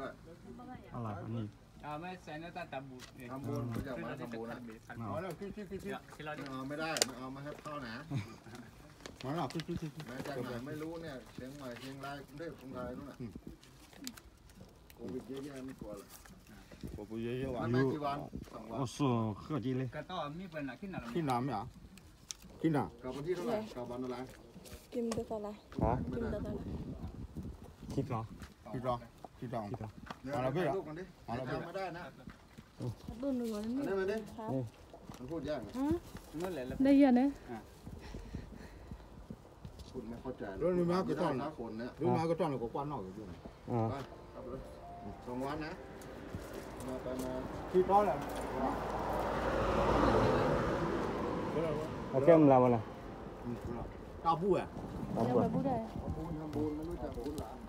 ด้วยอะไรอันนี้ Ah, mais c'est un autre tabou. ทำบุญก็จะมาทำบุญนะอ๋อเอาแล้วคิดคิดคิดคิด C'est là. ไม่เอาไม่ได้ไม่เอามาให้เข้านะมาแล้วคือคือคือมาจากไหนไม่รู้เนี่ยเชียงใหม่เชียงรายกรุงเทพกรุงไทยนู่นน่ะโควิดเยอะแยะไม่กลัวเลยผมไปเยอะๆว่ะมันไม่กี่วันสองวันโอ้โหเครื่องจีเลย Kata mi pernah kena ที่น้ำเนี่ยที่น้ำกลับวันที่เท่าไหร่กลับวันอะไร Kim de tala. ฮะไม่ Kim ได้ de tala. คิดเหรอคิดเหรอคิดเหรอ เดี๋ยว เอาละพี่ ถ่ายรูปกันดิ เอาละพี่ จำไม่ได้นะ Doon dulu อัน ni. นี้มาดิ Ha? มันพูดยากนะ No le le. Dah ya ne. พูดไม่เข้าใจ แล้วนี่มาก็ต้อง นะคนเนี่ย รู้มาก็ต้องเลยก็กว้านนอกอยู่ด้วย อ่า ไปกลับไปเลยสองวันนะมาไปมา ที่ต้อแหละ โอเคมนลาวันละ ตาบูอ่ะ ครับ Yang ผม babu dah. ทำบุญทำบุญไม่รู้จักบุญหลานไม่เคยทำบุญนะเนี่ย อื